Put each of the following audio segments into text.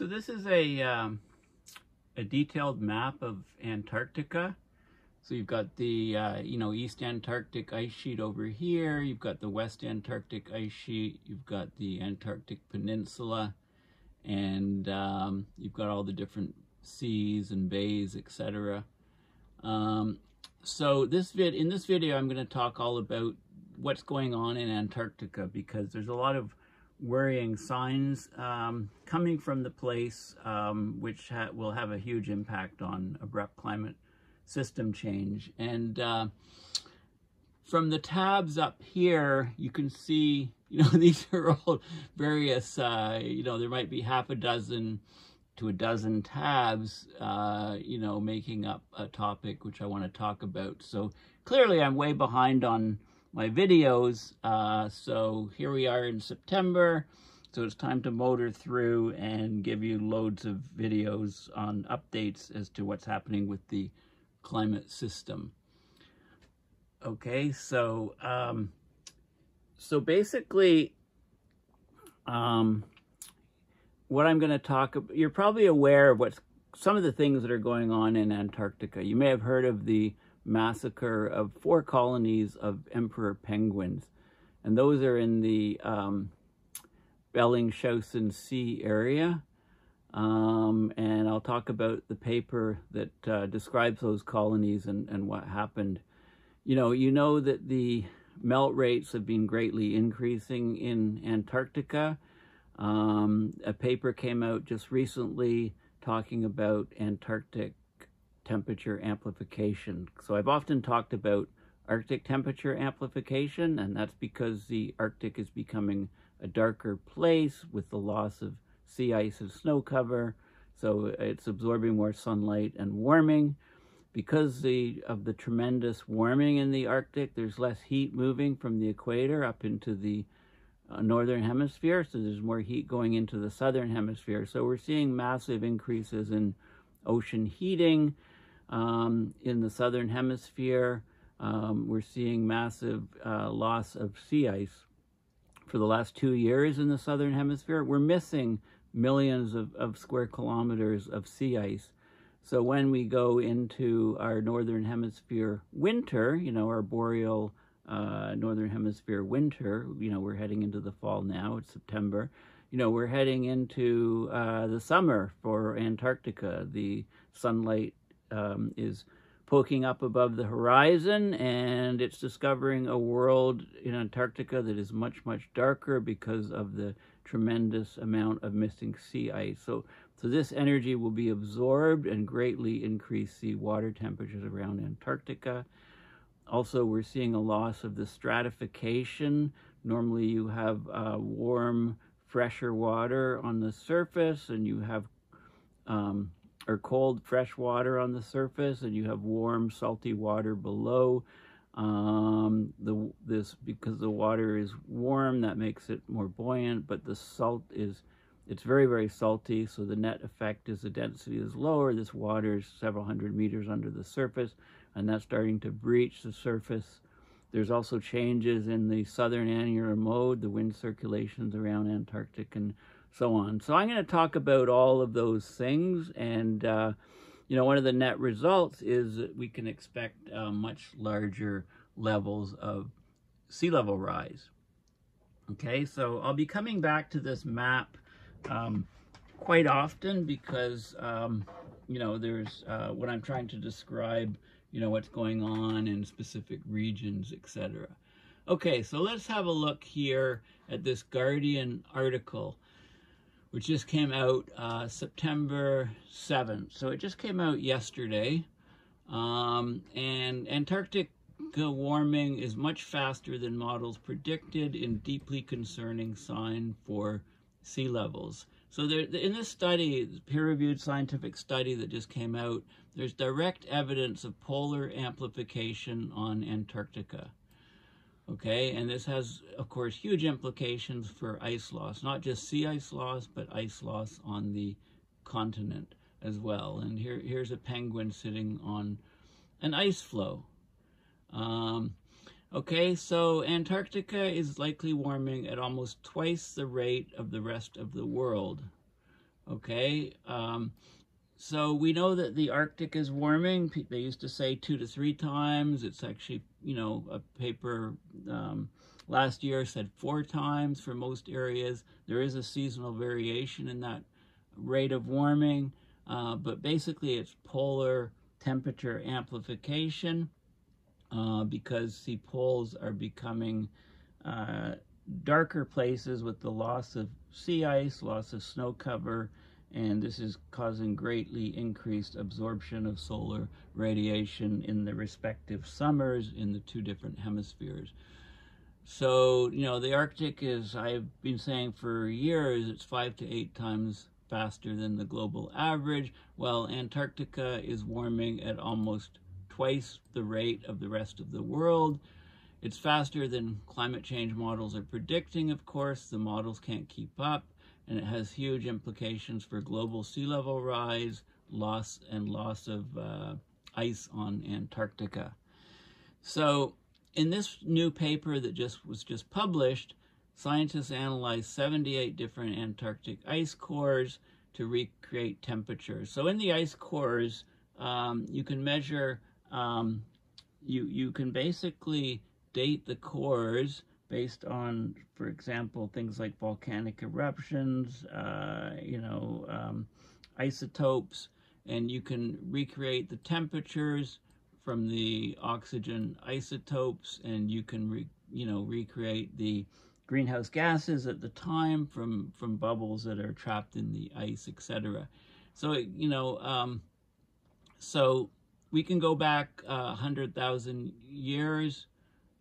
So this is a, um, a detailed map of Antarctica. So you've got the, uh, you know, East Antarctic ice sheet over here. You've got the West Antarctic ice sheet. You've got the Antarctic Peninsula. And um, you've got all the different seas and bays, etc. Um, so this vid in this video, I'm going to talk all about what's going on in Antarctica because there's a lot of worrying signs um, coming from the place, um, which ha will have a huge impact on abrupt climate system change. And uh, from the tabs up here, you can see, you know, these are all various, uh, you know, there might be half a dozen to a dozen tabs, uh, you know, making up a topic which I want to talk about. So clearly I'm way behind on my videos. Uh, so here we are in September. So it's time to motor through and give you loads of videos on updates as to what's happening with the climate system. Okay, so um, so basically, um, what I'm going to talk about, you're probably aware of what's some of the things that are going on in Antarctica. You may have heard of the massacre of four colonies of emperor penguins. And those are in the um, Bellingshausen Sea area. Um, and I'll talk about the paper that uh, describes those colonies and, and what happened. You know, you know that the melt rates have been greatly increasing in Antarctica. Um, a paper came out just recently talking about Antarctic temperature amplification. So I've often talked about Arctic temperature amplification, and that's because the Arctic is becoming a darker place with the loss of sea ice and snow cover. So it's absorbing more sunlight and warming. Because the, of the tremendous warming in the Arctic, there's less heat moving from the equator up into the uh, northern hemisphere. So there's more heat going into the southern hemisphere. So we're seeing massive increases in ocean heating um, in the southern hemisphere. Um, we're seeing massive uh, loss of sea ice for the last two years in the southern hemisphere. We're missing millions of, of square kilometers of sea ice. So when we go into our northern hemisphere winter, you know, our boreal uh, northern hemisphere winter, you know, we're heading into the fall now, it's September, you know, we're heading into uh, the summer for Antarctica. The sunlight um, is poking up above the horizon and it's discovering a world in Antarctica that is much, much darker because of the tremendous amount of missing sea ice. So, so this energy will be absorbed and greatly increase the water temperatures around Antarctica. Also, we're seeing a loss of the stratification. Normally you have uh, warm, fresher water on the surface and you have um, or cold fresh water on the surface and you have warm salty water below. Um, the this because the water is warm that makes it more buoyant but the salt is it's very very salty so the net effect is the density is lower. This water is several hundred meters under the surface and that's starting to breach the surface. There's also changes in the southern annular mode the wind circulations around Antarctic and so on. So I'm going to talk about all of those things and uh, you know, one of the net results is that we can expect uh, much larger levels of sea level rise. Okay, so I'll be coming back to this map um, quite often because, um, you know, there's uh, what I'm trying to describe, you know, what's going on in specific regions, etc. Okay, so let's have a look here at this Guardian article which just came out uh, September 7th. So it just came out yesterday. Um, and Antarctic warming is much faster than models predicted in deeply concerning sign for sea levels. So there, in this study, peer-reviewed scientific study that just came out, there's direct evidence of polar amplification on Antarctica. Okay, and this has, of course, huge implications for ice loss, not just sea ice loss, but ice loss on the continent as well. And here, here's a penguin sitting on an ice floe. Um, okay, so Antarctica is likely warming at almost twice the rate of the rest of the world. Okay, um, so we know that the Arctic is warming. They used to say two to three times. It's actually, you know, a paper um, last year said four times for most areas. There is a seasonal variation in that rate of warming, uh, but basically it's polar temperature amplification uh, because the poles are becoming uh, darker places with the loss of sea ice, loss of snow cover, and this is causing greatly increased absorption of solar radiation in the respective summers in the two different hemispheres. So, you know, the Arctic is, I've been saying for years, it's five to eight times faster than the global average, while Antarctica is warming at almost twice the rate of the rest of the world. It's faster than climate change models are predicting, of course. The models can't keep up, and it has huge implications for global sea level rise, loss, and loss of uh, ice on Antarctica. So, in this new paper that just was just published, scientists analyzed 78 different Antarctic ice cores to recreate temperatures. So in the ice cores, um, you can measure, um, you, you can basically date the cores based on, for example, things like volcanic eruptions, uh, you know, um, isotopes, and you can recreate the temperatures from the oxygen isotopes, and you can, re, you know, recreate the greenhouse gases at the time from, from bubbles that are trapped in the ice, etc. So, you know, um, so we can go back uh, 100,000 years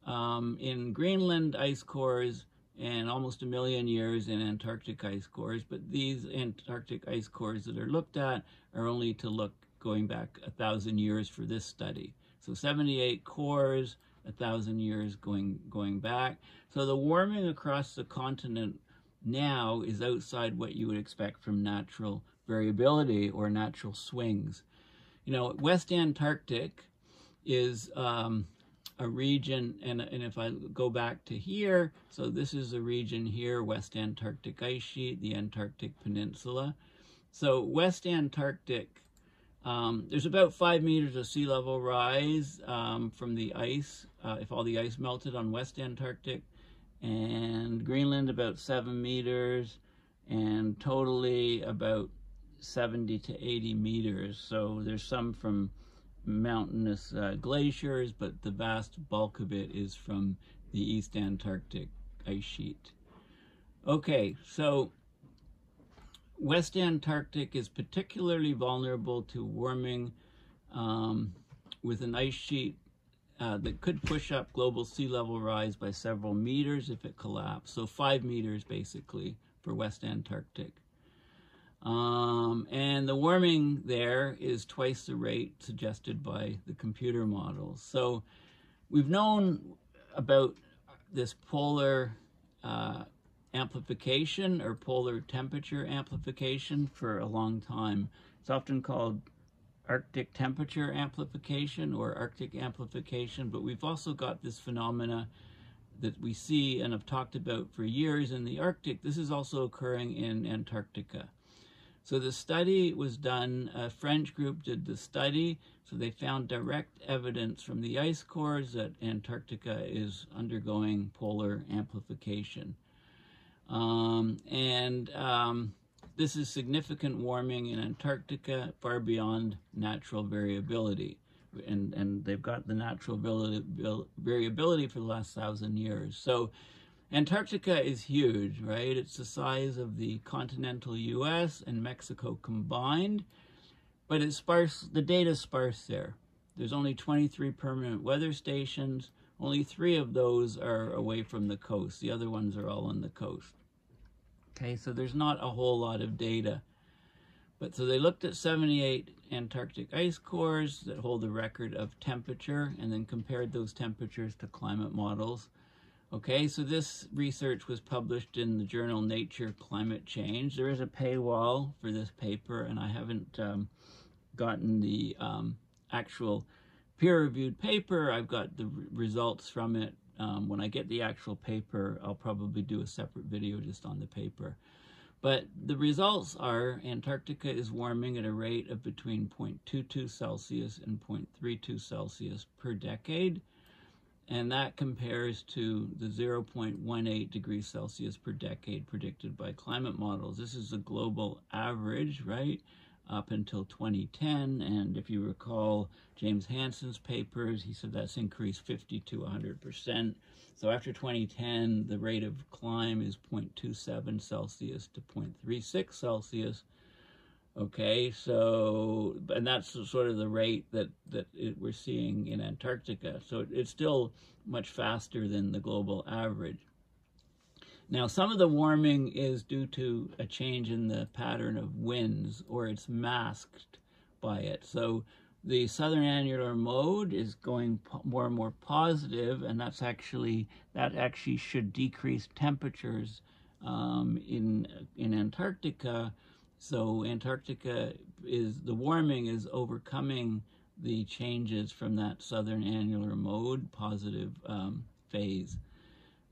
um, in Greenland ice cores and almost a million years in Antarctic ice cores. But these Antarctic ice cores that are looked at are only to look going back a thousand years for this study. So 78 cores, a thousand years going going back. So the warming across the continent now is outside what you would expect from natural variability or natural swings. You know, West Antarctic is um, a region, and, and if I go back to here, so this is a region here, West Antarctic ice sheet, the Antarctic Peninsula. So West Antarctic um, there's about five meters of sea level rise um, from the ice, uh, if all the ice melted on West Antarctic, and Greenland about seven meters, and totally about 70 to 80 meters. So there's some from mountainous uh, glaciers, but the vast bulk of it is from the East Antarctic ice sheet. Okay, so West Antarctic is particularly vulnerable to warming um, with an ice sheet uh, that could push up global sea level rise by several meters if it collapsed. So five meters basically for West Antarctic. Um, and the warming there is twice the rate suggested by the computer models. So we've known about this polar uh, amplification or polar temperature amplification for a long time. It's often called Arctic temperature amplification or Arctic amplification, but we've also got this phenomena that we see and have talked about for years in the Arctic. This is also occurring in Antarctica. So the study was done, a French group did the study, so they found direct evidence from the ice cores that Antarctica is undergoing polar amplification. Um, and um, this is significant warming in Antarctica far beyond natural variability. And, and they've got the natural variability for the last thousand years. So Antarctica is huge, right? It's the size of the continental US and Mexico combined, but it's sparse, the data is sparse there. There's only 23 permanent weather stations. Only three of those are away from the coast. The other ones are all on the coast. Okay, so there's not a whole lot of data. But so they looked at 78 Antarctic ice cores that hold the record of temperature and then compared those temperatures to climate models. Okay, so this research was published in the journal Nature Climate Change. There is a paywall for this paper, and I haven't um, gotten the um, actual peer-reviewed paper. I've got the results from it um, when I get the actual paper, I'll probably do a separate video just on the paper. But the results are Antarctica is warming at a rate of between 0.22 Celsius and 0.32 Celsius per decade. And that compares to the 0.18 degrees Celsius per decade predicted by climate models. This is the global average, right? up until 2010. And if you recall James Hansen's papers, he said that's increased 50 to 100%. So after 2010, the rate of climb is 0.27 Celsius to 0.36 Celsius. Okay, so, and that's sort of the rate that, that it, we're seeing in Antarctica. So it's still much faster than the global average. Now, some of the warming is due to a change in the pattern of winds, or it's masked by it. So the southern annular mode is going more and more positive, and that's actually that actually should decrease temperatures um, in in Antarctica. So Antarctica is the warming is overcoming the changes from that southern annular mode positive um, phase.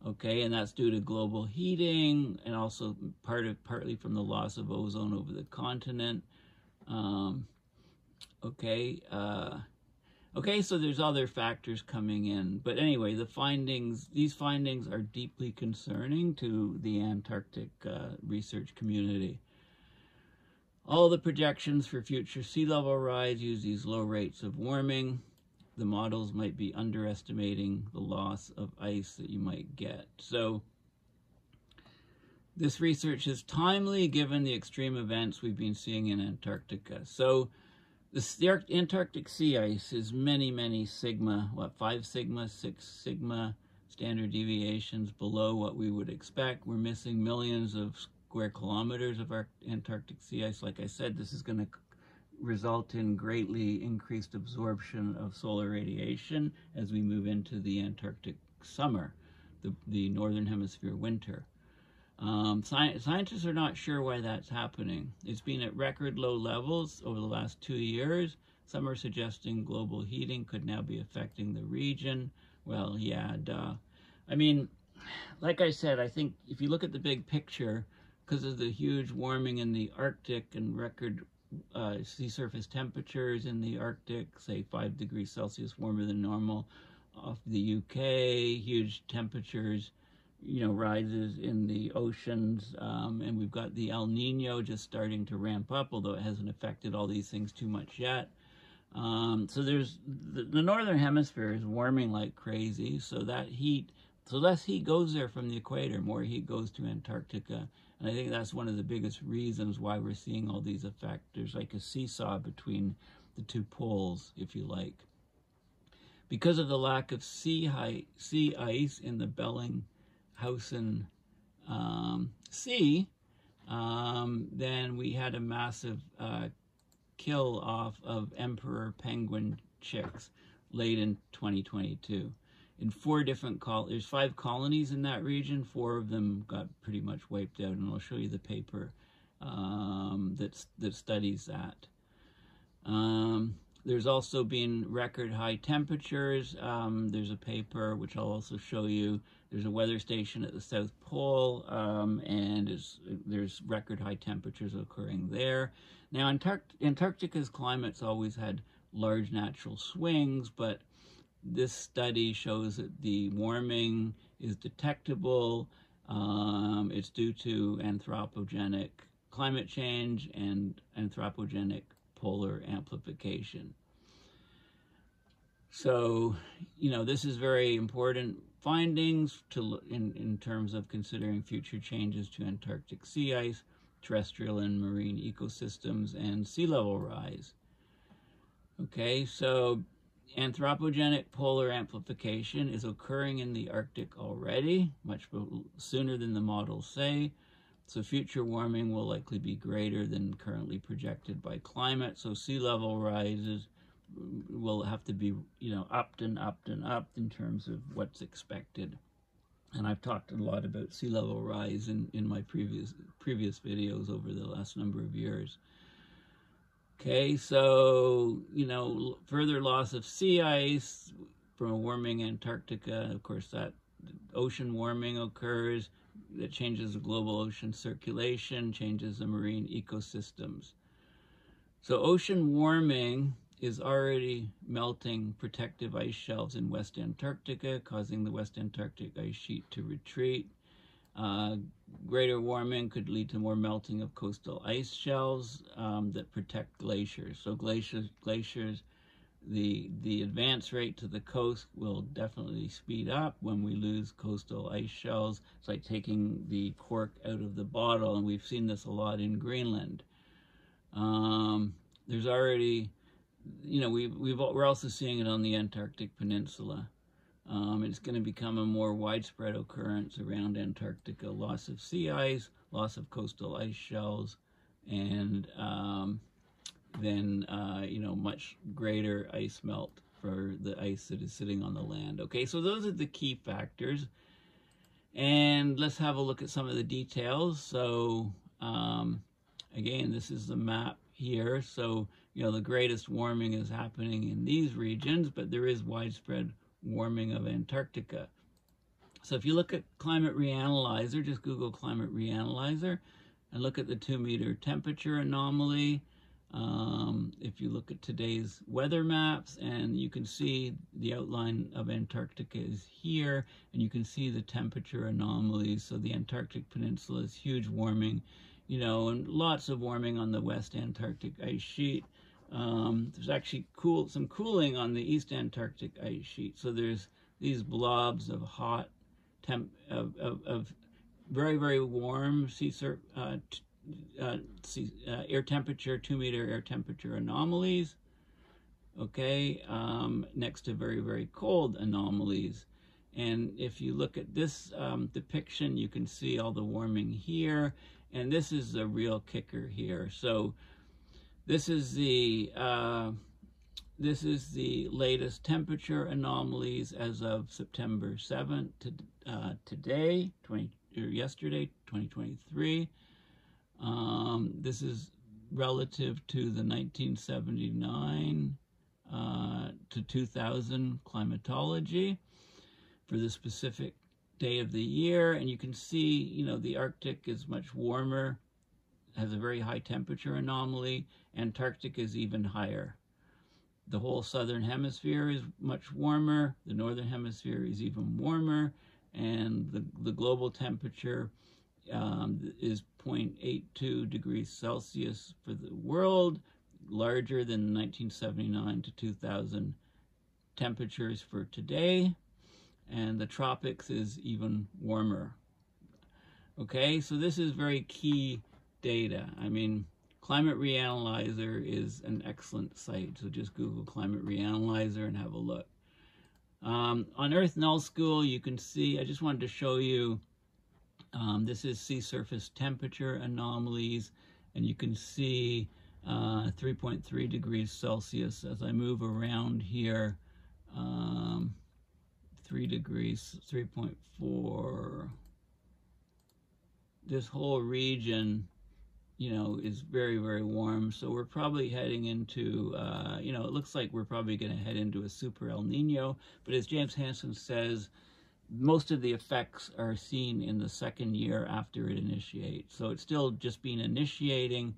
Okay and that's due to global heating and also part of partly from the loss of ozone over the continent. Um, okay uh, okay so there's other factors coming in. But anyway the findings these findings are deeply concerning to the antarctic uh, research community all the projections for future sea level rise use these low rates of warming the models might be underestimating the loss of ice that you might get. So this research is timely given the extreme events we've been seeing in Antarctica. So the Antarctic sea ice is many, many sigma, what, five sigma, six sigma standard deviations below what we would expect. We're missing millions of square kilometers of Antarctic sea ice. Like I said, this is going to result in greatly increased absorption of solar radiation as we move into the Antarctic summer, the, the northern hemisphere winter. Um, sci scientists are not sure why that's happening. It's been at record low levels over the last two years. Some are suggesting global heating could now be affecting the region. Well, yeah, duh. I mean, like I said, I think if you look at the big picture, because of the huge warming in the Arctic and record uh, sea surface temperatures in the Arctic, say 5 degrees Celsius warmer than normal. Off the UK, huge temperatures, you know, rises in the oceans. Um, and we've got the El Nino just starting to ramp up, although it hasn't affected all these things too much yet. Um, so there's the, the northern hemisphere is warming like crazy. So that heat, so less heat goes there from the equator, more heat goes to Antarctica and I think that's one of the biggest reasons why we're seeing all these effects. There's like a seesaw between the two poles, if you like. Because of the lack of sea, height, sea ice in the Bellingshausen um, Sea, um, then we had a massive uh, kill off of emperor penguin chicks late in 2022 in four different col there's five colonies in that region. Four of them got pretty much wiped out and i'll show you the paper um, that, that studies that. Um, there's also been record high temperatures. Um, there's a paper which i'll also show you. There's a weather station at the south pole um, and there's record high temperatures occurring there. Now Antarct antarctica's climate's always had large natural swings but this study shows that the warming is detectable. Um, it's due to anthropogenic climate change and anthropogenic polar amplification. So, you know, this is very important findings to in, in terms of considering future changes to Antarctic sea ice, terrestrial and marine ecosystems, and sea level rise. Okay, so Anthropogenic polar amplification is occurring in the Arctic already, much sooner than the models say. So future warming will likely be greater than currently projected by climate. So sea level rises will have to be, you know, upped and upped and upped in terms of what's expected. And I've talked a lot about sea level rise in, in my previous previous videos over the last number of years. Okay, so, you know, further loss of sea ice from warming Antarctica. Of course, that ocean warming occurs. that changes the global ocean circulation, changes the marine ecosystems. So ocean warming is already melting protective ice shelves in West Antarctica, causing the West Antarctic ice sheet to retreat. Uh, greater warming could lead to more melting of coastal ice shelves um, that protect glaciers. So glaciers, glaciers, the the advance rate to the coast will definitely speed up when we lose coastal ice shelves. It's like taking the cork out of the bottle, and we've seen this a lot in Greenland. Um, there's already, you know, we we've we're also seeing it on the Antarctic Peninsula. Um, it's going to become a more widespread occurrence around Antarctica. Loss of sea ice, loss of coastal ice shelves, and um, then, uh, you know, much greater ice melt for the ice that is sitting on the land. Okay, so those are the key factors. And let's have a look at some of the details. So, um, again, this is the map here. So, you know, the greatest warming is happening in these regions, but there is widespread warming of Antarctica. So if you look at climate reanalyzer, just Google climate reanalyzer and look at the two meter temperature anomaly. Um, if you look at today's weather maps and you can see the outline of Antarctica is here and you can see the temperature anomalies. So the Antarctic Peninsula is huge warming, you know, and lots of warming on the West Antarctic ice sheet. Um, there's actually cool some cooling on the East Antarctic ice sheet. So there's these blobs of hot temp of, of, of very very warm sea sur uh, uh, sea, uh, air temperature two meter air temperature anomalies. Okay, um, next to very very cold anomalies. And if you look at this um, depiction, you can see all the warming here. And this is the real kicker here. So this is the uh, this is the latest temperature anomalies as of September 7th to uh, today, 20 or yesterday, 2023. Um, this is relative to the 1979 uh, to 2000 climatology for the specific day of the year. And you can see, you know, the Arctic is much warmer has a very high temperature anomaly. Antarctica is even higher. The whole southern hemisphere is much warmer. The northern hemisphere is even warmer. And the, the global temperature um, is 0.82 degrees Celsius for the world, larger than 1979 to 2000 temperatures for today. And the tropics is even warmer. Okay, so this is very key data. I mean, Climate Reanalyzer is an excellent site, so just Google Climate Reanalyzer and have a look. Um, on Earth Null School, you can see, I just wanted to show you, um, this is sea surface temperature anomalies, and you can see 3.3 uh, degrees Celsius as I move around here, um, 3 degrees, 3.4. This whole region you know, is very, very warm. So we're probably heading into, uh, you know, it looks like we're probably going to head into a super El Nino. But as James Hansen says, most of the effects are seen in the second year after it initiates. So it's still just been initiating.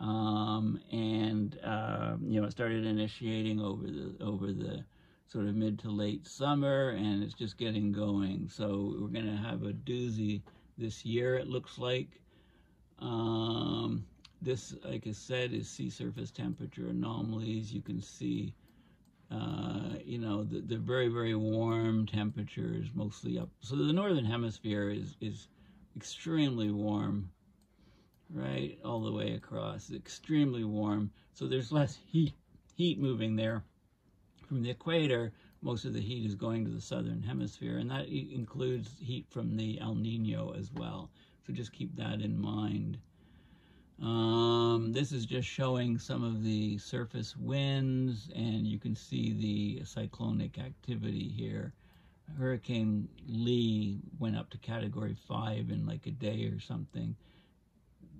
Um, and, uh, you know, it started initiating over the, over the sort of mid to late summer and it's just getting going. So we're going to have a doozy this year, it looks like. Um, this, like I said, is sea surface temperature anomalies. You can see, uh, you know, the, the very, very warm temperatures mostly up. So the northern hemisphere is, is extremely warm, right, all the way across. Extremely warm. So there's less heat, heat moving there. From the equator, most of the heat is going to the southern hemisphere, and that includes heat from the El Nino as well. So just keep that in mind. Um, this is just showing some of the surface winds and you can see the cyclonic activity here. Hurricane Lee went up to category five in like a day or something.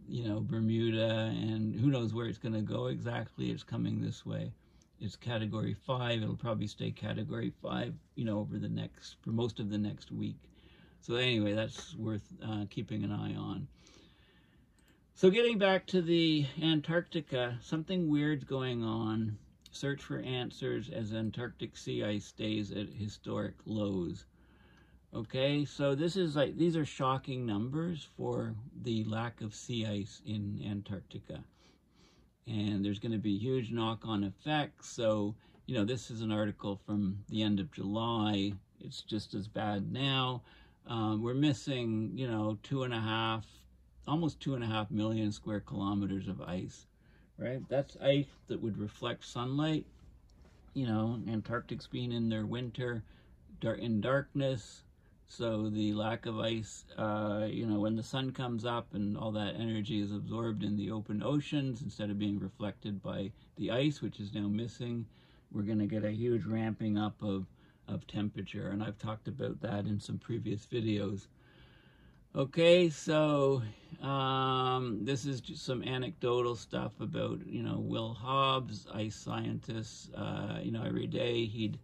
You know, Bermuda and who knows where it's going to go exactly. It's coming this way. It's category five. It'll probably stay category five, you know, over the next, for most of the next week. So anyway, that's worth uh, keeping an eye on. So getting back to the Antarctica, something weird's going on. Search for answers as Antarctic sea ice stays at historic lows. Okay, so this is like, these are shocking numbers for the lack of sea ice in Antarctica. And there's going to be huge knock-on effects. So, you know, this is an article from the end of July. It's just as bad now. Um, we're missing, you know, two and a half, almost two and a half million square kilometers of ice, right? That's ice that would reflect sunlight. You know, Antarctic's being in their winter, in darkness. So the lack of ice, uh, you know, when the sun comes up and all that energy is absorbed in the open oceans instead of being reflected by the ice, which is now missing, we're going to get a huge ramping up of of temperature, and I've talked about that in some previous videos. Okay, so um, this is just some anecdotal stuff about, you know, Will Hobbs, ice scientist. Uh, you know, every day he'd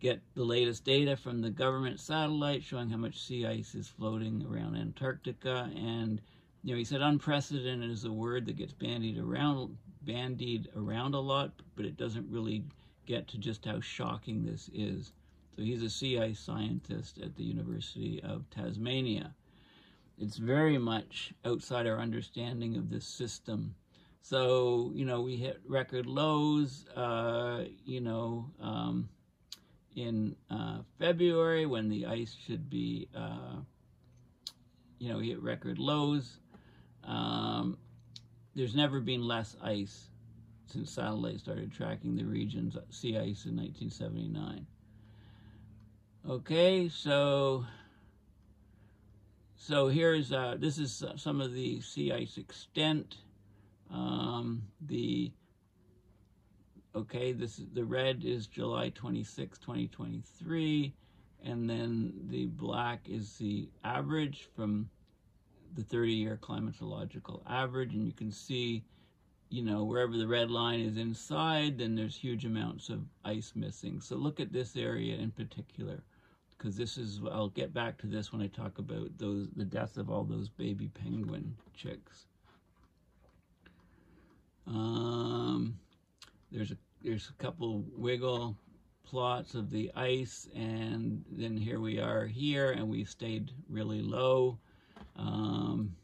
get the latest data from the government satellite showing how much sea ice is floating around Antarctica. And, you know, he said unprecedented is a word that gets bandied around, bandied around a lot, but it doesn't really get to just how shocking this is. So he's a sea ice scientist at the University of Tasmania. It's very much outside our understanding of this system. So, you know, we hit record lows, uh, you know, um, in uh, February when the ice should be, uh, you know, hit record lows. Um, there's never been less ice since satellites started tracking the region's sea ice in 1979. Okay, so so here's uh, this is some of the sea ice extent. Um, the okay, this is the red is July 26, 2023, and then the black is the average from the 30-year climatological average, and you can see, you know, wherever the red line is inside, then there's huge amounts of ice missing. So look at this area in particular because this is I'll get back to this when I talk about those the death of all those baby penguin chicks. Um, there's a there's a couple wiggle plots of the ice and then here we are here and we stayed really low. Um,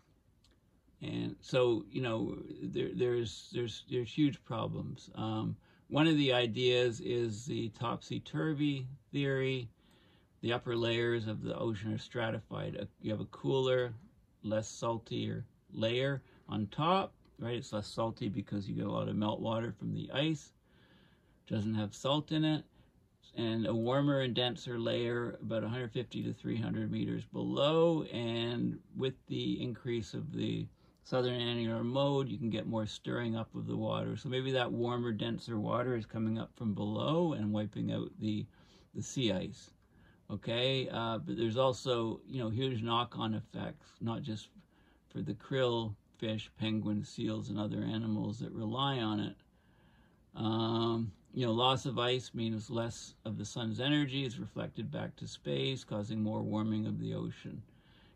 and so you know there, there's there's there's huge problems. Um, one of the ideas is the topsy-turvy theory the upper layers of the ocean are stratified. Uh, you have a cooler, less saltier layer on top, right? It's less salty because you get a lot of meltwater from the ice. Doesn't have salt in it. And a warmer and denser layer about 150 to 300 meters below. And with the increase of the southern annular mode, you can get more stirring up of the water. So maybe that warmer, denser water is coming up from below and wiping out the, the sea ice okay? Uh, but there's also, you know, huge knock-on effects, not just for the krill, fish, penguins, seals, and other animals that rely on it. Um, you know, loss of ice means less of the sun's energy is reflected back to space, causing more warming of the ocean.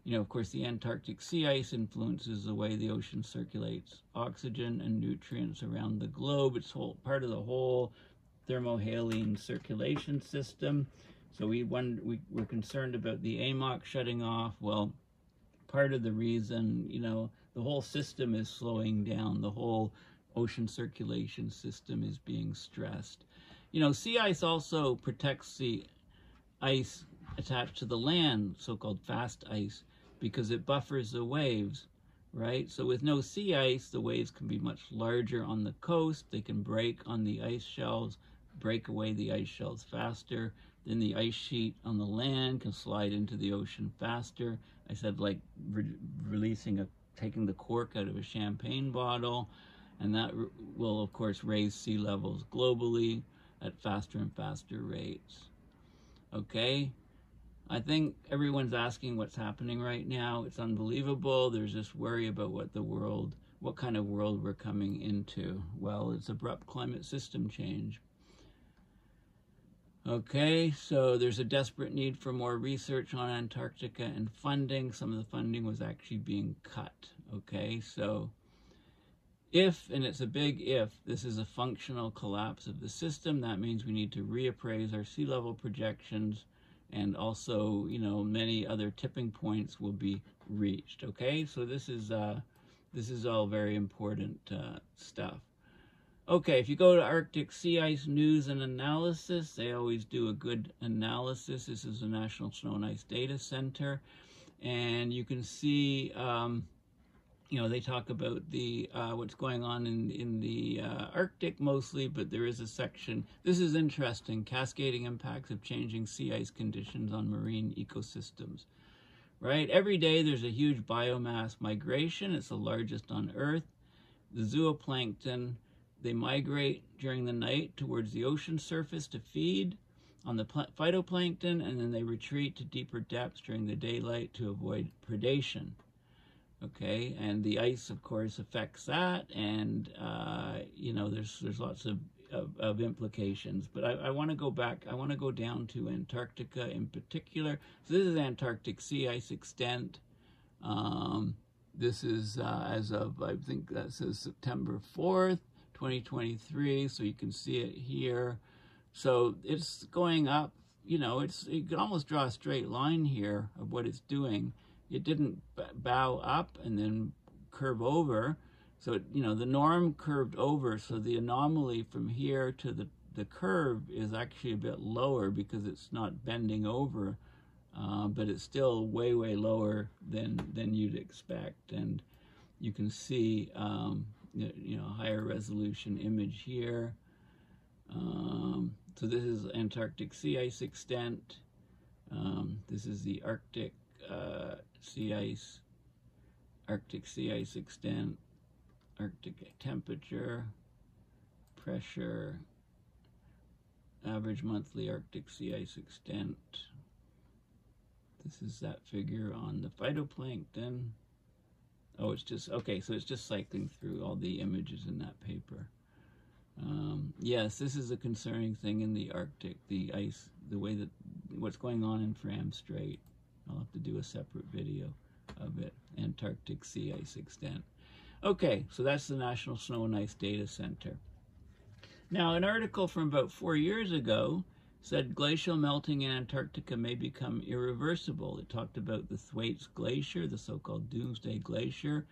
You know, of course, the Antarctic sea ice influences the way the ocean circulates oxygen and nutrients around the globe. It's whole, part of the whole thermohaline circulation system. So we, we were concerned about the AMOC shutting off, well, part of the reason, you know, the whole system is slowing down. The whole ocean circulation system is being stressed. You know, sea ice also protects the ice attached to the land, so-called fast ice, because it buffers the waves, right? So with no sea ice, the waves can be much larger on the coast. They can break on the ice shelves, break away the ice shelves faster. Then the ice sheet on the land can slide into the ocean faster. I said like re releasing a, taking the cork out of a champagne bottle. And that will of course raise sea levels globally at faster and faster rates. Okay. I think everyone's asking what's happening right now. It's unbelievable. There's this worry about what the world, what kind of world we're coming into. Well, it's abrupt climate system change. Okay, so there's a desperate need for more research on Antarctica and funding. Some of the funding was actually being cut. Okay, so if, and it's a big if, this is a functional collapse of the system, that means we need to reappraise our sea level projections and also, you know, many other tipping points will be reached. Okay, so this is uh, this is all very important uh, stuff. Okay, if you go to Arctic Sea Ice News and Analysis, they always do a good analysis. This is the National Snow and Ice Data Center. And you can see, um, you know, they talk about the uh, what's going on in, in the uh, Arctic mostly, but there is a section. This is interesting, cascading impacts of changing sea ice conditions on marine ecosystems. Right? Every day there's a huge biomass migration. It's the largest on Earth. The zooplankton they migrate during the night towards the ocean surface to feed on the phytoplankton, and then they retreat to deeper depths during the daylight to avoid predation. Okay, and the ice, of course, affects that, and uh, you know, there's there's lots of of, of implications. But I, I want to go back. I want to go down to Antarctica in particular. So this is Antarctic sea ice extent. Um, this is uh, as of I think that says September 4th. 2023, so you can see it here. So it's going up, you know, it's you can almost draw a straight line here of what it's doing. It didn't bow up and then curve over. So, it, you know, the norm curved over, so the anomaly from here to the, the curve is actually a bit lower because it's not bending over, uh, but it's still way, way lower than, than you'd expect. And you can see um, you know, higher resolution image here. Um, so this is Antarctic sea ice extent. Um, this is the Arctic uh, sea ice, Arctic sea ice extent, Arctic temperature, pressure, average monthly Arctic sea ice extent. This is that figure on the phytoplankton. Oh, it's just, okay, so it's just cycling through all the images in that paper. Um, yes, this is a concerning thing in the Arctic, the ice, the way that, what's going on in Fram Strait. I'll have to do a separate video of it, Antarctic sea ice extent. Okay, so that's the National Snow and Ice Data Center. Now, an article from about four years ago said glacial melting in Antarctica may become irreversible. It talked about the Thwaites Glacier, the so-called Doomsday Glacier.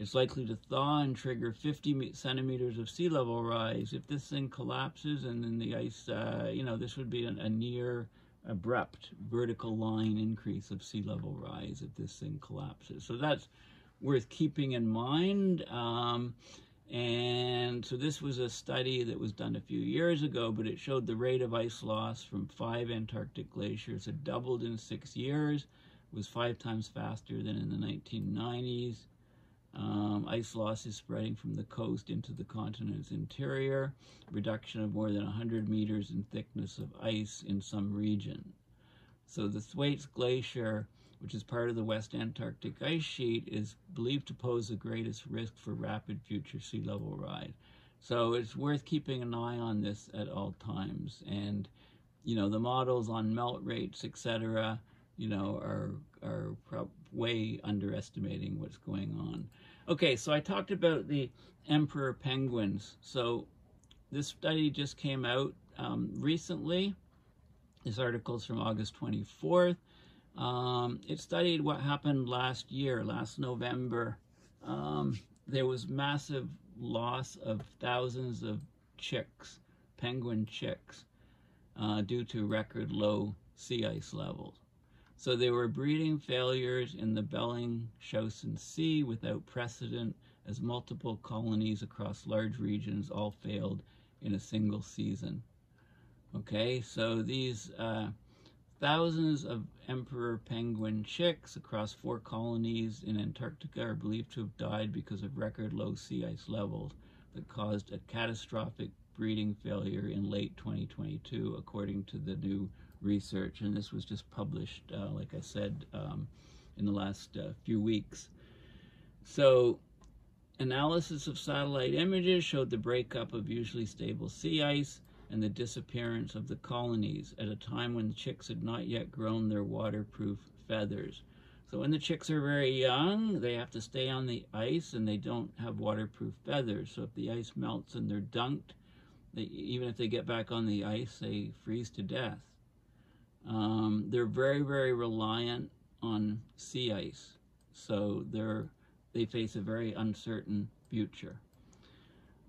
It's likely to thaw and trigger 50 centimeters of sea level rise. If this thing collapses and then the ice, uh, you know, this would be an, a near abrupt vertical line increase of sea level rise if this thing collapses. So that's worth keeping in mind. Um, and so this was a study that was done a few years ago, but it showed the rate of ice loss from five Antarctic glaciers had doubled in six years, was five times faster than in the 1990s. Um, ice loss is spreading from the coast into the continent's interior, reduction of more than 100 meters in thickness of ice in some region. So the Thwaites Glacier which is part of the West Antarctic ice sheet, is believed to pose the greatest risk for rapid future sea level rise. So it's worth keeping an eye on this at all times. And, you know, the models on melt rates, etc., you know, are, are way underestimating what's going on. Okay, so I talked about the emperor penguins. So this study just came out um, recently. This article is from August 24th. Um, it studied what happened last year, last November. Um, there was massive loss of thousands of chicks, penguin chicks, uh, due to record low sea ice levels. So there were breeding failures in the Bellingshausen Sea without precedent as multiple colonies across large regions all failed in a single season. Okay, so these uh, Thousands of emperor penguin chicks across four colonies in Antarctica are believed to have died because of record low sea ice levels that caused a catastrophic breeding failure in late 2022, according to the new research. And this was just published, uh, like I said, um, in the last uh, few weeks. So analysis of satellite images showed the breakup of usually stable sea ice and the disappearance of the colonies at a time when the chicks had not yet grown their waterproof feathers. So when the chicks are very young, they have to stay on the ice and they don't have waterproof feathers. So if the ice melts and they're dunked, they, even if they get back on the ice, they freeze to death. Um, they're very, very reliant on sea ice. So they're, they face a very uncertain future.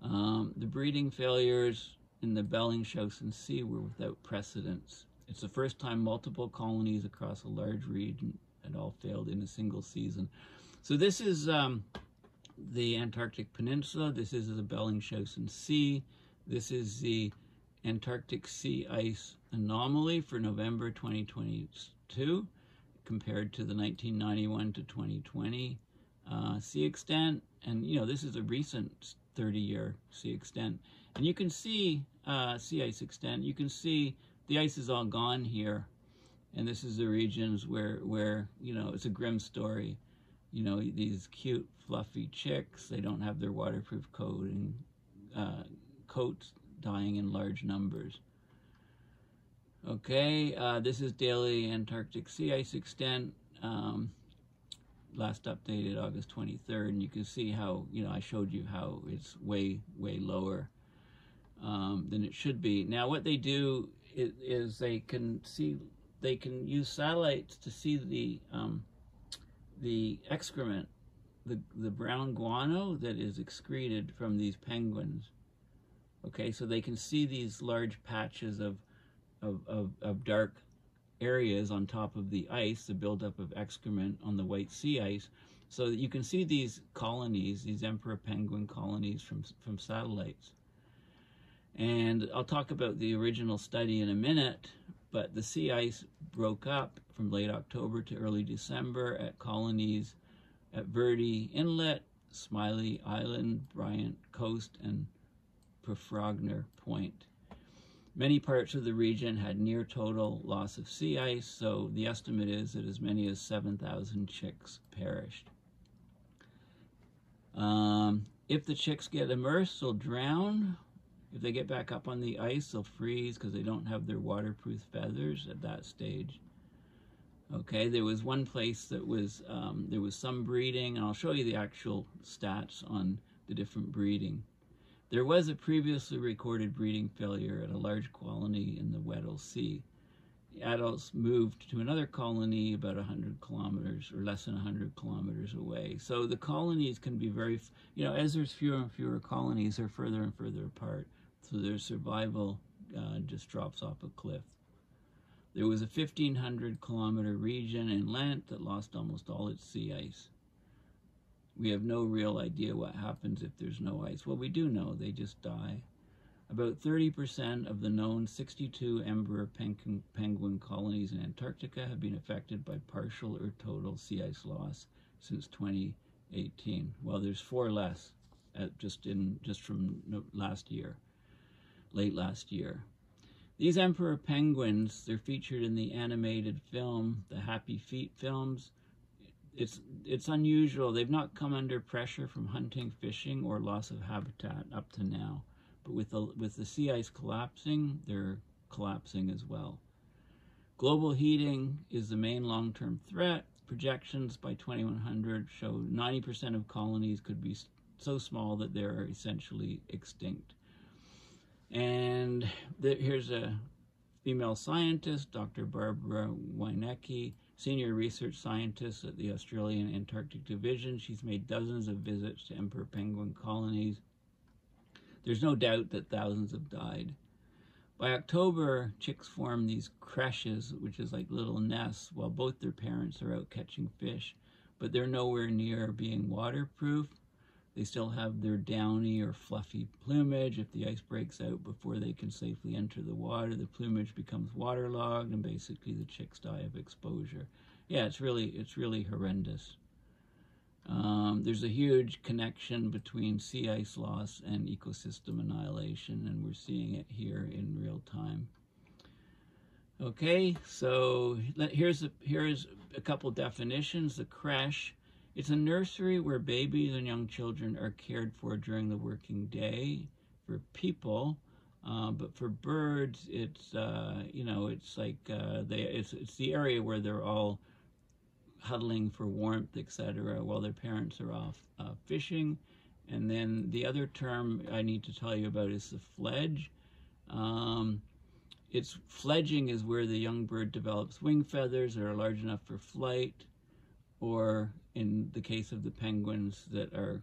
Um, the breeding failures in the Bellingshausen Sea were without precedence. It's the first time multiple colonies across a large region had all failed in a single season. So this is um, the Antarctic Peninsula. This is the Bellingshausen Sea. This is the Antarctic sea ice anomaly for November 2022 compared to the 1991 to 2020 uh, sea extent. And, you know, this is a recent 30 year sea extent. And you can see uh, sea ice extent. You can see the ice is all gone here. And this is the regions where, where, you know, it's a grim story. You know, these cute, fluffy chicks, they don't have their waterproof coating, uh, coats dying in large numbers. Okay, uh, this is daily Antarctic sea ice extent. Um, last updated August 23rd, and you can see how, you know, I showed you how it's way, way lower um, than it should be. Now, what they do is, is, they can see, they can use satellites to see the um, the excrement, the the brown guano that is excreted from these penguins. Okay, so they can see these large patches of of, of, of dark areas on top of the ice, the buildup of excrement on the white sea ice, so that you can see these colonies, these emperor penguin colonies from, from satellites. And I'll talk about the original study in a minute, but the sea ice broke up from late October to early December at colonies at Verdi Inlet, Smyley Island, Bryant Coast, and Pfrogner Point. Many parts of the region had near total loss of sea ice, so the estimate is that as many as 7,000 chicks perished. Um, if the chicks get immersed, they'll drown. If they get back up on the ice, they'll freeze because they don't have their waterproof feathers at that stage. Okay, there was one place that was, um, there was some breeding, and I'll show you the actual stats on the different breeding. There was a previously recorded breeding failure at a large colony in the Weddell Sea. The adults moved to another colony about 100 kilometers or less than 100 kilometers away. So the colonies can be very, you know, as there's fewer and fewer colonies, they're further and further apart. So their survival uh, just drops off a cliff. There was a 1,500 kilometer region in Lent that lost almost all its sea ice we have no real idea what happens if there's no ice. Well, we do know, they just die. About 30% of the known 62 emperor penguin colonies in Antarctica have been affected by partial or total sea ice loss since 2018. Well, there's four less at just in just from last year, late last year. These emperor penguins, they're featured in the animated film, the Happy Feet films, it's it's unusual. They've not come under pressure from hunting, fishing, or loss of habitat up to now. But with the with the sea ice collapsing, they're collapsing as well. Global heating is the main long-term threat. Projections by 2100 show 90% of colonies could be so small that they're essentially extinct. And here's a female scientist, Dr. Barbara Wienecke, senior research scientist at the Australian Antarctic Division. She's made dozens of visits to emperor penguin colonies. There's no doubt that thousands have died. By October, chicks form these creches, which is like little nests, while both their parents are out catching fish, but they're nowhere near being waterproof. They still have their downy or fluffy plumage. If the ice breaks out before they can safely enter the water, the plumage becomes waterlogged and basically the chicks die of exposure. Yeah, it's really, it's really horrendous. Um, there's a huge connection between sea ice loss and ecosystem annihilation, and we're seeing it here in real time. Okay, so here's a, here's a couple definitions. The creche it's a nursery where babies and young children are cared for during the working day. For people, Uh, but for birds, it's uh, you know it's like uh, they it's it's the area where they're all huddling for warmth, etc., while their parents are off uh, fishing. And then the other term I need to tell you about is the fledge. Um, its fledging is where the young bird develops wing feathers that are large enough for flight, or in the case of the penguins that are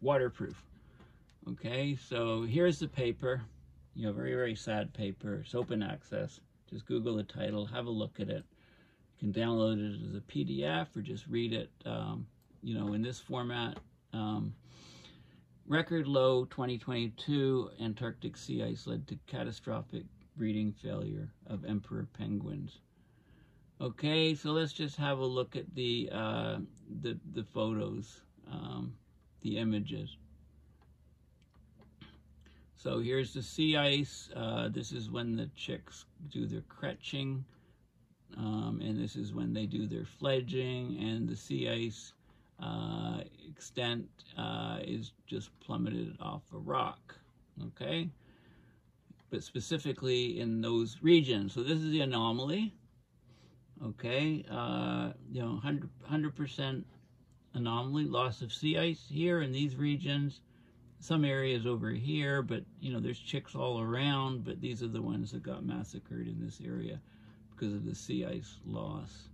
waterproof. Okay, so here's the paper. You know, very, very sad paper. It's open access. Just Google the title, have a look at it. You can download it as a PDF or just read it, um, you know, in this format. Um, record low 2022 Antarctic sea ice led to catastrophic breeding failure of emperor penguins. Okay, so let's just have a look at the uh, the, the photos, um, the images. So here's the sea ice. Uh, this is when the chicks do their cretching. Um, and this is when they do their fledging. And the sea ice uh, extent uh, is just plummeted off a rock. Okay? But specifically in those regions. So this is the anomaly. Okay? Uh, you know, 100, percent anomaly, loss of sea ice here in these regions some areas over here, but you know, there's chicks all around, but these are the ones that got massacred in this area because of the sea ice loss.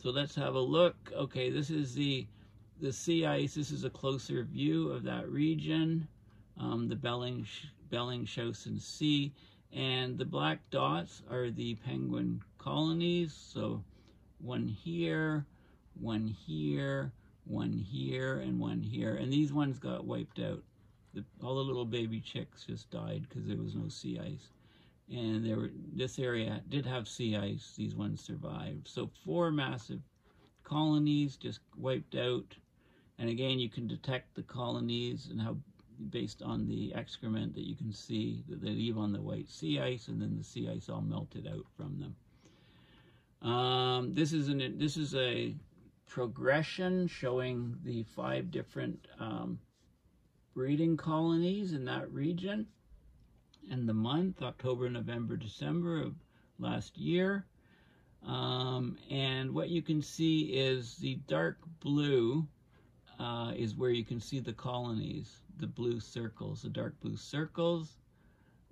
So let's have a look. Okay, this is the the sea ice. This is a closer view of that region, um, the Belling Bellingshausen Sea, and the black dots are the penguin colonies. So one here, one here, one here, and one here. And these ones got wiped out. The, all the little baby chicks just died because there was no sea ice. And there were, this area did have sea ice. These ones survived. So four massive colonies just wiped out. And again, you can detect the colonies and how based on the excrement that you can see that they leave on the white sea ice and then the sea ice all melted out from them. Um, this is an this is a progression showing the five different um, breeding colonies in that region in the month, October, November, December of last year. Um, and what you can see is the dark blue uh, is where you can see the colonies, the blue circles, the dark blue circles.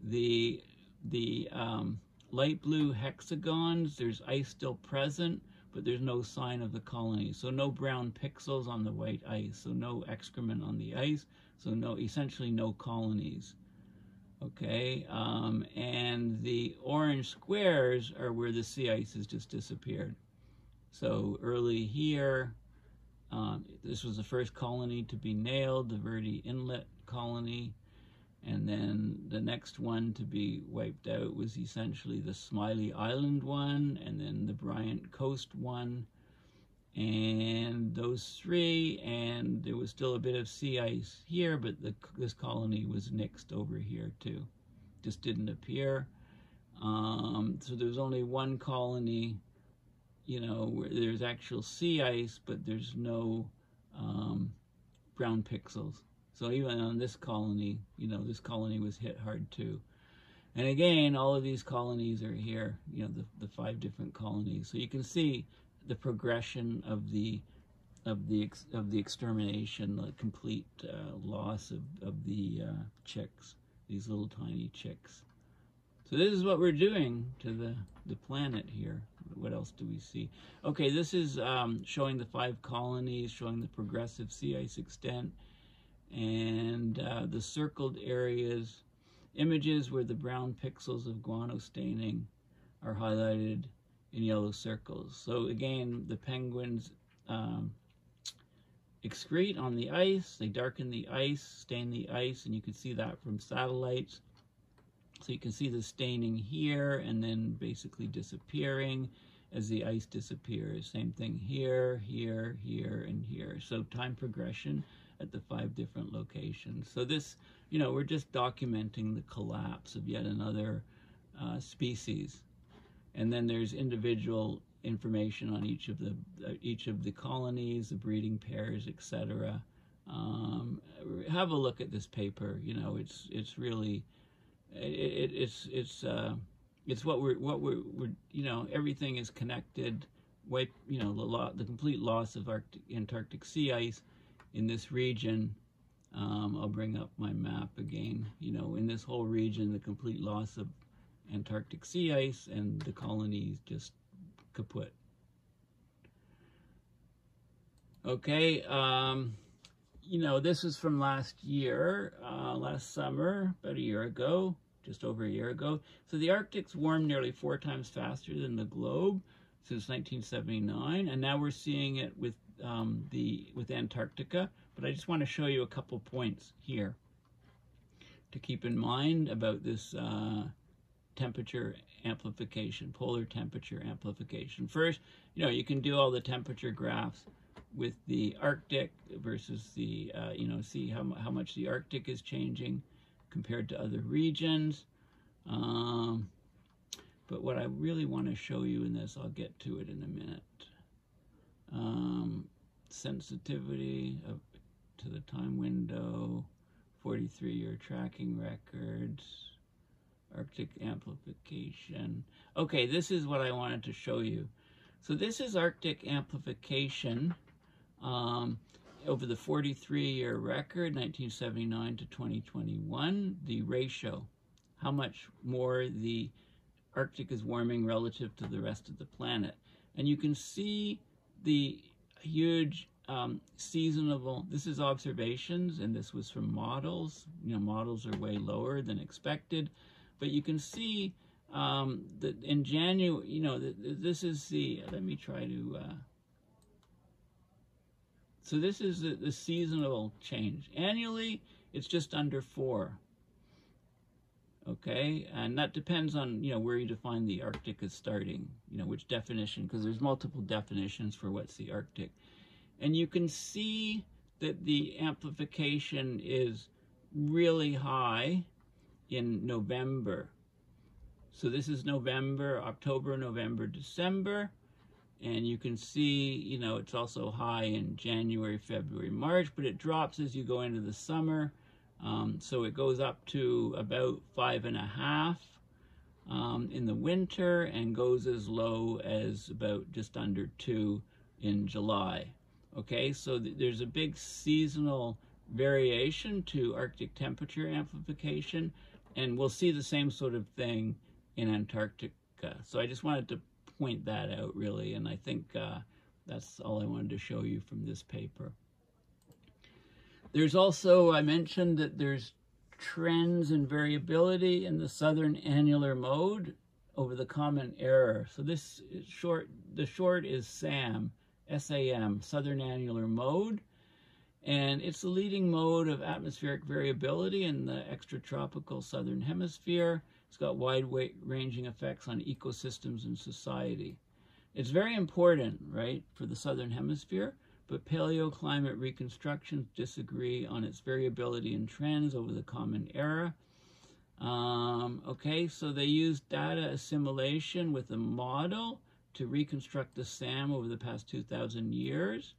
The, the um, light blue hexagons, there's ice still present, but there's no sign of the colony. So no brown pixels on the white ice, so no excrement on the ice, so no, essentially no colonies. Okay, um, and the orange squares are where the sea ice has just disappeared. So early here, um, this was the first colony to be nailed, the Verdi Inlet colony. And then the next one to be wiped out was essentially the Smyley Island one, and then the Bryant Coast one, and those three, and there was still a bit of sea ice here, but the, this colony was nixed over here too. Just didn't appear. Um, so there's only one colony, you know, where there's actual sea ice, but there's no um, brown pixels. So even on this colony, you know, this colony was hit hard too. And again, all of these colonies are here, you know, the, the five different colonies. So you can see the progression of the of the ex, of the extermination, the complete uh, loss of, of the uh, chicks, these little tiny chicks. So this is what we're doing to the, the planet here. What else do we see? Okay, this is um, showing the five colonies, showing the progressive sea ice extent and uh, the circled areas, images where the brown pixels of guano staining are highlighted in yellow circles. So again, the penguins um, excrete on the ice, they darken the ice, stain the ice, and you can see that from satellites. So you can see the staining here and then basically disappearing as the ice disappears. Same thing here, here, here, and here. So time progression at the five different locations. So this, you know, we're just documenting the collapse of yet another uh, species. And then there's individual information on each of the uh, each of the colonies, the breeding pairs, etc. Um, have a look at this paper. You know, it's it's really it, it's it's uh, it's what we're what we're, we're you know everything is connected. Wipe you know the lo- the complete loss of Arctic, Antarctic sea ice in this region. Um, I'll bring up my map again. You know, in this whole region, the complete loss of Antarctic sea ice and the colonies just kaput. Okay, um, you know, this is from last year, uh, last summer, about a year ago, just over a year ago. So the Arctic's warmed nearly four times faster than the globe since 1979, and now we're seeing it with um, the with Antarctica. But I just want to show you a couple points here to keep in mind about this uh, temperature amplification, polar temperature amplification. First, you know, you can do all the temperature graphs with the Arctic versus the, uh, you know, see how, how much the Arctic is changing compared to other regions. Um, but what I really want to show you in this, I'll get to it in a minute. Um, sensitivity of, to the time window, 43 year tracking records, Arctic amplification. Okay, this is what I wanted to show you. So this is Arctic amplification um, over the 43 year record, 1979 to 2021, the ratio, how much more the Arctic is warming relative to the rest of the planet. And you can see the huge um, seasonable, this is observations, and this was from models. You know, models are way lower than expected. But you can see um, that in January, you know, this is the, let me try to, uh, so this is the, the seasonal change. Annually, it's just under four. Okay, and that depends on, you know, where you define the Arctic as starting, you know, which definition, because there's multiple definitions for what's the Arctic. And you can see that the amplification is really high in November. So this is November, October, November, December. And you can see, you know, it's also high in January, February, March, but it drops as you go into the summer. Um, so it goes up to about five and a half um, in the winter and goes as low as about just under two in July. Okay, so th there's a big seasonal variation to Arctic temperature amplification, and we'll see the same sort of thing in Antarctica. So I just wanted to point that out really, and I think uh, that's all I wanted to show you from this paper. There's also, I mentioned that there's trends and variability in the southern annular mode over the common era. So this short, the short is SAM, S-A-M, southern annular mode. And it's the leading mode of atmospheric variability in the extratropical southern hemisphere. It's got wide-ranging effects on ecosystems and society. It's very important, right, for the southern hemisphere, but paleoclimate reconstructions disagree on its variability and trends over the common era. Um, okay, so they use data assimilation with a model to reconstruct the SAM over the past 2,000 years.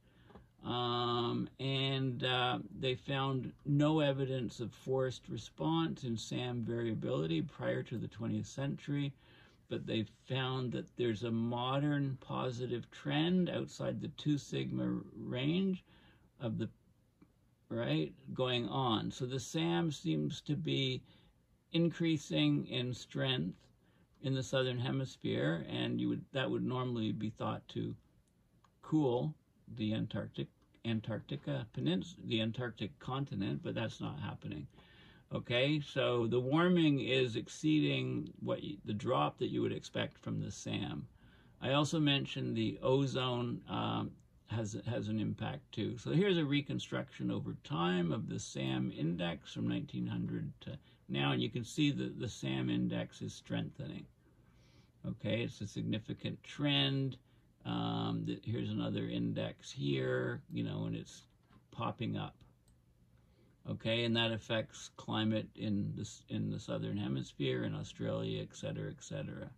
Um, and uh, they found no evidence of forced response in SAM variability prior to the 20th century, but they found that there's a modern positive trend outside the 2 sigma range of the right going on. So the SAM seems to be increasing in strength in the southern hemisphere, and you would that would normally be thought to cool the Antarctic, Antarctica peninsula, the Antarctic continent, but that's not happening. Okay, so the warming is exceeding what you, the drop that you would expect from the SAM. I also mentioned the ozone um, has has an impact too. So here's a reconstruction over time of the SAM index from 1900 to now, and you can see that the SAM index is strengthening. Okay, it's a significant trend. Um, here's another index here, you know, and it's popping up. Okay, and that affects climate in the, in the southern hemisphere, in Australia, et cetera, et cetera.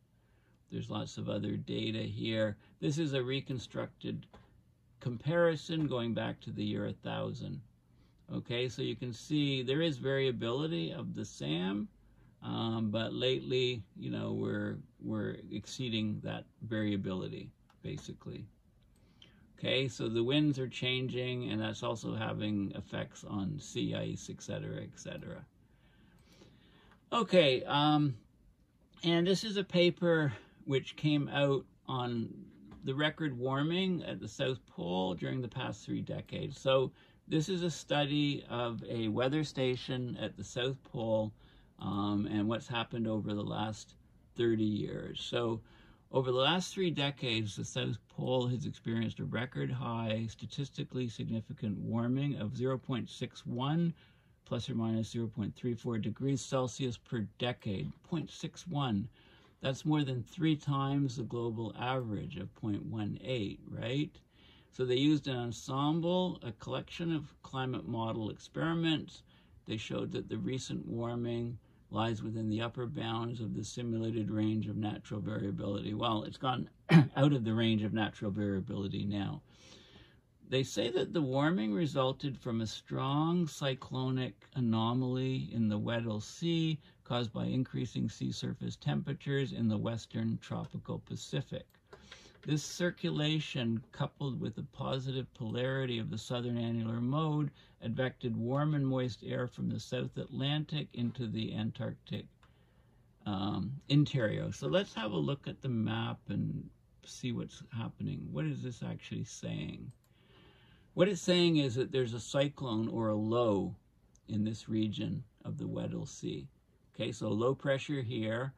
There's lots of other data here. This is a reconstructed comparison going back to the year 1000. Okay, so you can see there is variability of the SAM, Um, but lately, you know, we're we're exceeding that variability, basically. Okay, so the winds are changing, and that's also having effects on sea ice, etc., etc. Okay, um, and this is a paper which came out on the record warming at the South Pole during the past three decades. So this is a study of a weather station at the South Pole um, and what's happened over the last 30 years. So over the last three decades, the South Pole has experienced a record high, statistically significant warming of 0.61 plus or minus 0.34 degrees Celsius per decade. 0.61. That's more than three times the global average of 0.18, right? So they used an ensemble, a collection of climate model experiments. They showed that the recent warming lies within the upper bounds of the simulated range of natural variability. Well, it's gone out of the range of natural variability now. They say that the warming resulted from a strong cyclonic anomaly in the Weddell Sea caused by increasing sea surface temperatures in the western tropical Pacific. This circulation, coupled with the positive polarity of the southern annular mode, advected warm and moist air from the South Atlantic into the Antarctic um, interior. So let's have a look at the map and see what's happening. What is this actually saying? What it's saying is that there's a cyclone or a low in this region of the Weddell Sea. Okay, so low pressure here,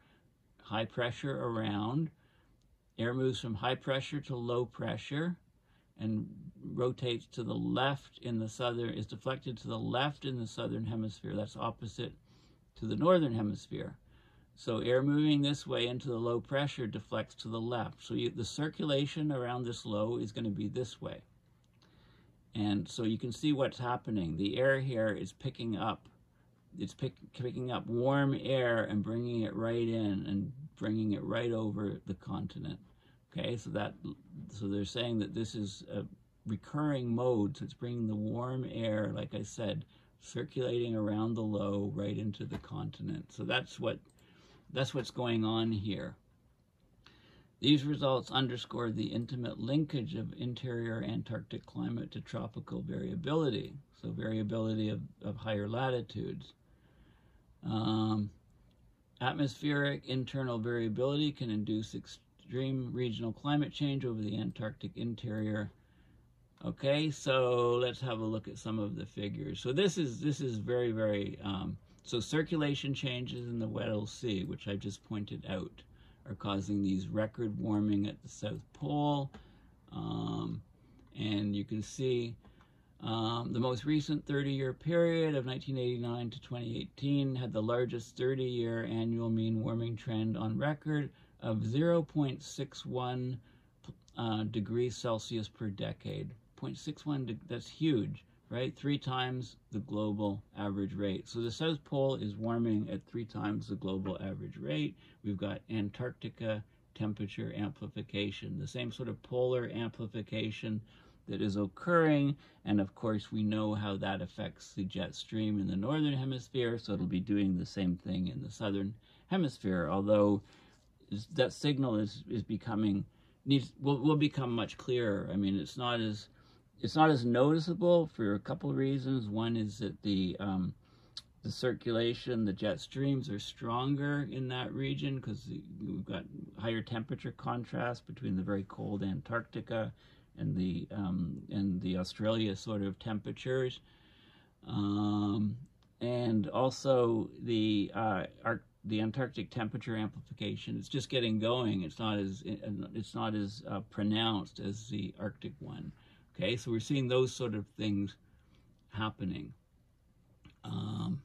high pressure around. Air moves from high pressure to low pressure and rotates to the left in the southern, is deflected to the left in the southern hemisphere. That's opposite to the northern hemisphere. So air moving this way into the low pressure deflects to the left. So you, the circulation around this low is going to be this way. And so you can see what's happening. The air here is picking up, it's pick, picking up warm air and bringing it right in and bringing it right over the continent. Okay, so that so they're saying that this is a recurring mode. So it's bringing the warm air, like I said, circulating around the low right into the continent. So that's what that's what's going on here. These results underscore the intimate linkage of interior Antarctic climate to tropical variability, so variability of, of higher latitudes. Um, atmospheric internal variability can induce extreme regional climate change over the Antarctic interior. Okay, so let's have a look at some of the figures. So this is this is very very um, so circulation changes in the Weddell Sea, which I just pointed out, are causing these record warming at the South Pole, um, and you can see. Um, the most recent 30-year period of 1989 to 2018 had the largest 30-year annual mean warming trend on record of 0.61 uh, degrees Celsius per decade. 0.61, that's huge, right? Three times the global average rate. So the South Pole is warming at three times the global average rate. We've got Antarctica temperature amplification, the same sort of polar amplification that is occurring. And of course, we know how that affects the jet stream in the northern hemisphere, so it'll be doing the same thing in the southern hemisphere, although that signal is is becoming needs will will become much clearer. I mean, it's not as it's not as noticeable for a couple of reasons. One is that the um, the circulation, the jet streams are stronger in that region because we've got higher temperature contrast between the very cold Antarctica and the um, and the Australia sort of temperatures, um, and also the uh, the Antarctic temperature amplification. It's just getting going. It's not as it's not as uh, pronounced as the Arctic one. Okay, so we're seeing those sort of things happening. Um,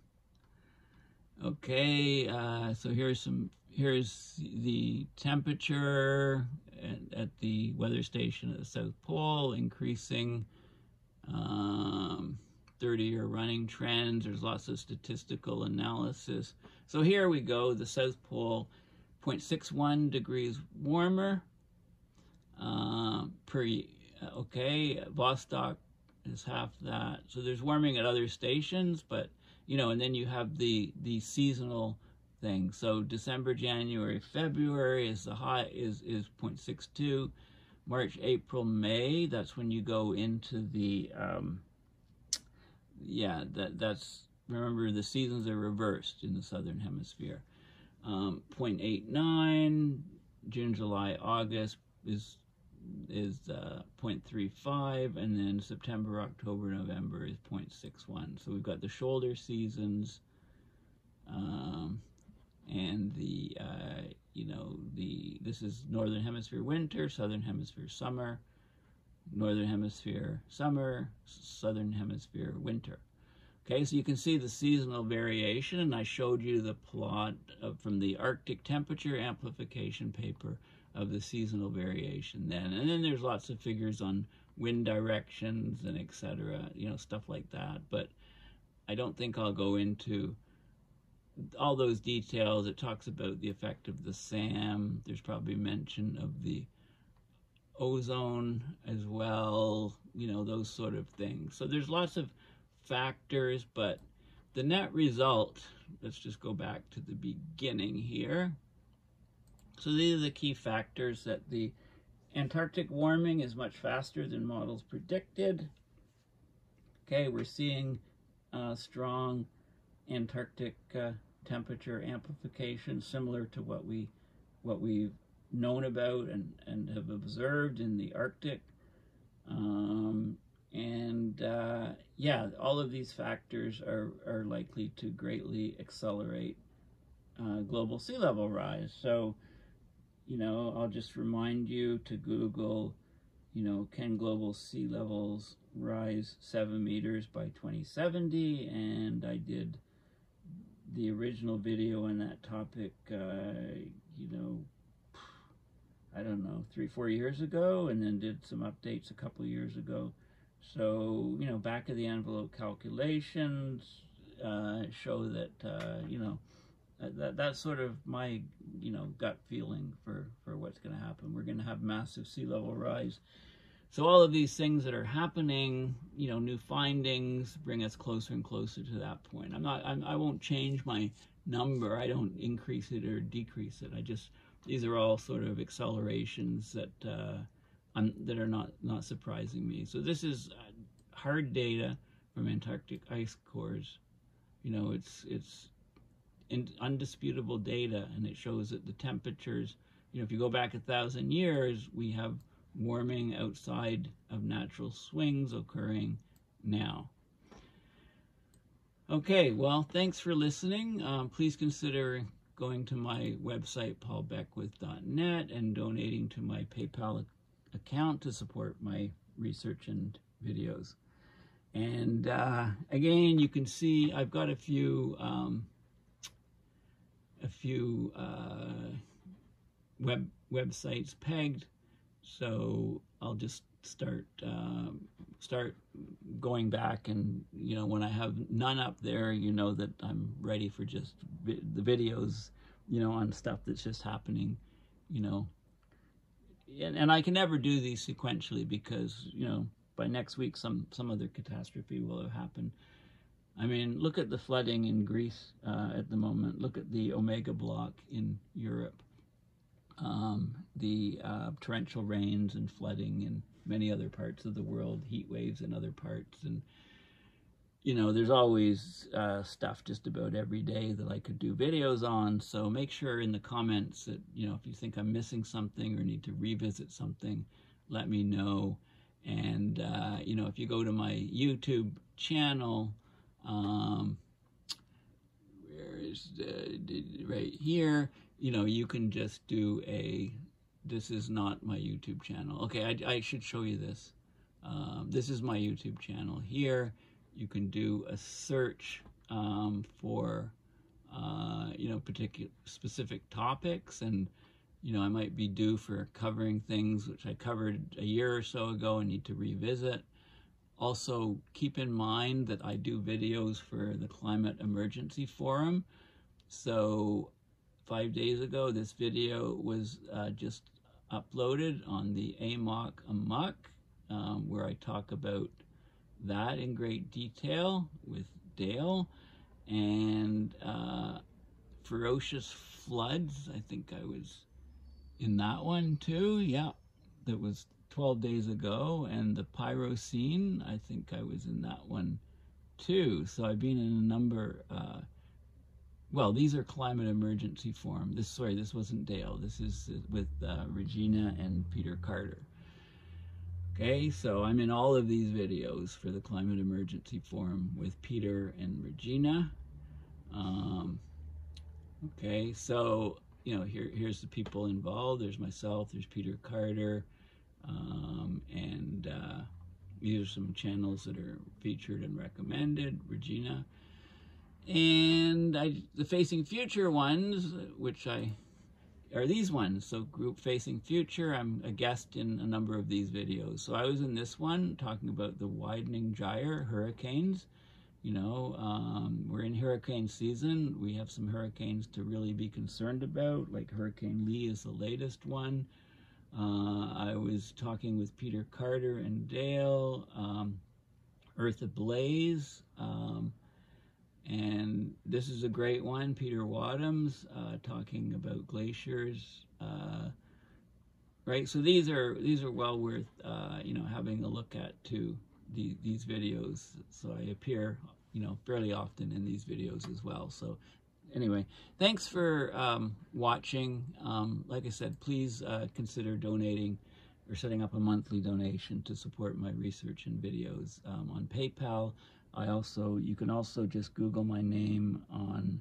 okay, uh, so here's some here's the temperature at, at, the weather station at the South Pole increasing. Um, 30 year running trends. There's lots of statistical analysis. So here we go, the South Pole, 0.61 degrees warmer uh, per, okay, Vostok is half that. So there's warming at other stations, but, you know, and then you have the, the seasonal thing. So December, January, February is the high is is 0.62. March, April, May. That's when you go into the um, yeah. That that's remember the seasons are reversed in the southern hemisphere. Um, 0.89 June, July, August is is uh, 0.35, and then September, October, November is 0.61. So we've got the shoulder seasons, um, and the uh, you know the this is northern hemisphere winter, southern hemisphere summer, northern hemisphere summer, southern hemisphere winter. Okay, so you can see the seasonal variation, and I showed you the plot of, from the Arctic temperature amplification paper of the seasonal variation then. And then there's lots of figures on wind directions and etc., you know, stuff like that. But I don't think I'll go into all those details. It talks about the effect of the SAM. There's probably mention of the ozone as well, you know, those sort of things. So there's lots of factors, but the net result, let's just go back to the beginning here. So these are the key factors that the Antarctic warming is much faster than models predicted. Okay, we're seeing uh, strong Antarctic uh, temperature amplification, similar to what we what we've known about and, and have observed in the Arctic. Um, and uh, yeah, all of these factors are, are likely to greatly accelerate uh, global sea level rise. So, you know, I'll just remind you to Google, you know, can global sea levels rise seven meters by 2070? And I did the original video on that topic, uh, you know, I don't know, three, four years ago, and then did some updates a couple years ago. So, you know, back of the envelope calculations uh, show that, uh, you know, that, that's sort of my, you know, gut feeling for, for what's going to happen. We're going to have massive sea level rise. So all of these things that are happening, you know, new findings bring us closer and closer to that point. I'm not, I'm, I won't change my number. I don't increase it or decrease it. I just, these are all sort of accelerations that, uh, that are not, not surprising me. So this is uh, hard data from Antarctic ice cores. You know, it's, it's undisputable data and it shows that the temperatures, you know, if you go back a thousand years, we have warming outside of natural swings occurring now. Okay, well, thanks for listening. Um, please consider going to my website, paulbeckwith.net, and donating to my PayPal account to support my research and videos. And uh, again, you can see I've got a few um, a few uh, web websites pegged, so I'll just start uh, start going back and you know when I have none up there, you know that I'm ready for just vi the videos, you know, on stuff that's just happening, you know, and, and I can never do these sequentially because, you know, by next week some, some other catastrophe will have happened. I mean, look at the flooding in Greece uh, at the moment. Look at the Omega block in Europe. Um, the uh, torrential rains and flooding in many other parts of the world, heat waves in other parts, and you know, there's always uh, stuff just about every day that I could do videos on. So make sure in the comments that, you know, if you think I'm missing something or need to revisit something, let me know. And, uh, you know, if you go to my YouTube channel, um, where is the, right here, you know, you can just do a, this is not my YouTube channel. Okay, I, I should show you this. Um, this is my YouTube channel here you can do a search um, for uh, you know particular specific topics and you know I might be due for covering things which I covered a year or so ago and need to revisit also keep in mind that I do videos for the climate emergency forum so five days ago this video was uh, just uploaded on the AMOC Amok um, where I talk about that in great detail with Dale. And uh, ferocious floods. I think I was in that one too. Yeah, that was 12 days ago. And the Pyrocene, I think I was in that one too. So I've been in a number. Uh, well, these are climate emergency forum. This sorry, this wasn't Dale. This is with uh, Regina and Peter Carter. Okay, so I'm in all of these videos for the Climate Emergency Forum with Peter and Regina. Um, okay, so, you know, here, here's the people involved. There's myself, there's Peter Carter, um, and uh, these are some channels that are featured and recommended, Regina. And I, the Facing Future ones, which I are these ones. So group facing future, I'm a guest in a number of these videos. So I was in this one talking about the widening gyre, hurricanes. You know, um, we're in hurricane season. We have some hurricanes to really be concerned about, like Hurricane Lee is the latest one. Uh, I was talking with Peter Carter and Dale, um, Earth Ablaze. Um, and this is a great one, Peter Wadhams uh, talking about glaciers. Uh, right, so these are these are well worth uh, you know having a look at too. The, these videos, so I appear you know fairly often in these videos as well. So anyway, thanks for um, watching. Um, like I said, please uh, consider donating or setting up a monthly donation to support my research and videos um, on PayPal. I also, you can also just Google my name on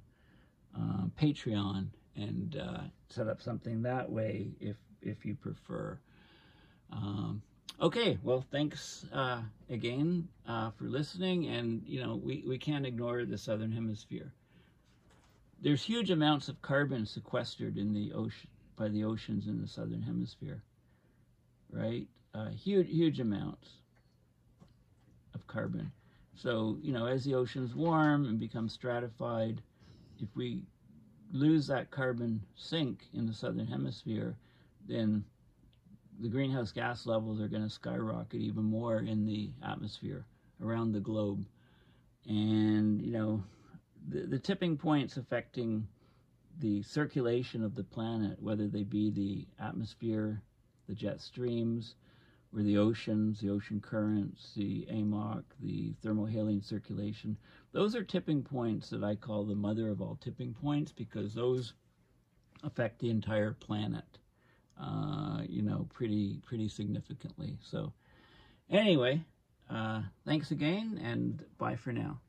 uh, Patreon and uh, set up something that way if, if you prefer. Um, okay, well, thanks uh, again uh, for listening. And, you know, we, we can't ignore the Southern Hemisphere. There's huge amounts of carbon sequestered in the ocean by the oceans in the Southern Hemisphere, right? Uh, huge, huge amounts of carbon. So, you know, as the oceans warm and become stratified, if we lose that carbon sink in the southern hemisphere, then the greenhouse gas levels are going to skyrocket even more in the atmosphere around the globe. And, you know, the, the tipping points affecting the circulation of the planet, whether they be the atmosphere, the jet streams, were the oceans, the ocean currents, the AMOC, the thermohaline circulation. Those are tipping points that I call the mother of all tipping points because those affect the entire planet, uh, you know, pretty, pretty significantly. So anyway, uh, thanks again and bye for now.